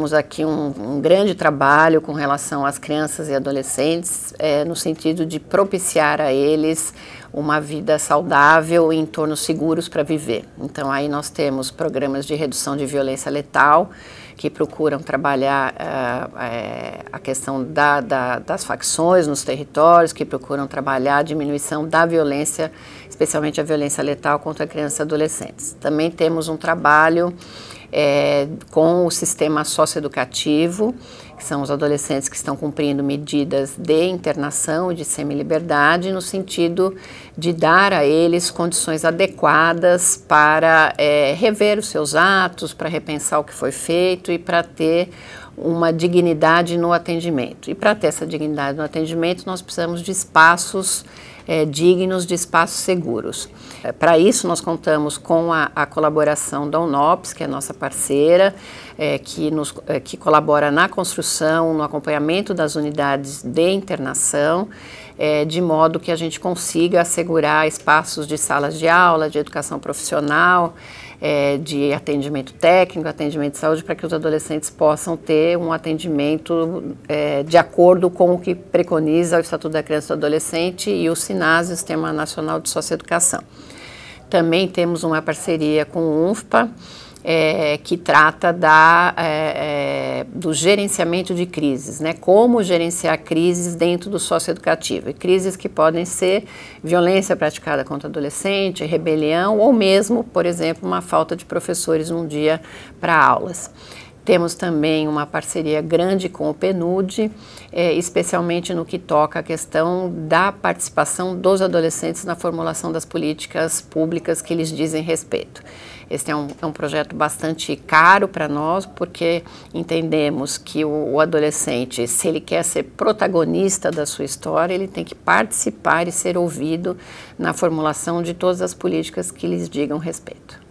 temos aqui um, um, grande trabalho com relação às crianças e adolescentes, é, no sentido de propiciar a eles uma vida saudável e entornos seguros para viver. Então, aí nós temos programas de redução de violência letal, que procuram trabalhar uh, a questão da, da, das facções nos territórios, que procuram trabalhar a diminuição da violência, especialmente a violência letal contra crianças e adolescentes. Também temos um trabalho é, com o sistema socioeducativo, que são os adolescentes que estão cumprindo medidas de internação, de semi-liberdade, no sentido de dar a eles condições adequadas para é, rever os seus atos, para repensar o que foi feito e para ter uma dignidade no atendimento. E para ter essa dignidade no atendimento, nós precisamos de espaços é, dignos, de espaços seguros. É, para isso, nós contamos com a, a, colaboração da UNOPS, que é nossa parceira, é, que, nos, é, que colabora na construção, no acompanhamento das unidades de internação, é, de modo que a gente consiga assegurar espaços de salas de aula, de educação profissional, é, de atendimento técnico, atendimento de saúde, para que os adolescentes possam ter um atendimento é, de acordo com o que preconiza o Estatuto da Criança e do Adolescente e o SINAS, o Sistema Nacional de Socioeducação. Também temos uma parceria com o UNFPA, é, que trata da, é, é, do gerenciamento de crises, né? como gerenciar crises dentro do socioeducativo. E crises que podem ser violência praticada contra adolescente, rebelião ou mesmo, por exemplo, uma falta de professores num dia para aulas. Temos também uma parceria grande com o PNUD, é, especialmente no que toca à questão da participação dos adolescentes na formulação das políticas públicas que lhes dizem respeito. Este é um, é um projeto bastante caro para nós, porque entendemos que o, o, adolescente, se ele quer ser protagonista da sua história, ele tem que participar e ser ouvido na formulação de todas as políticas que lhes digam respeito.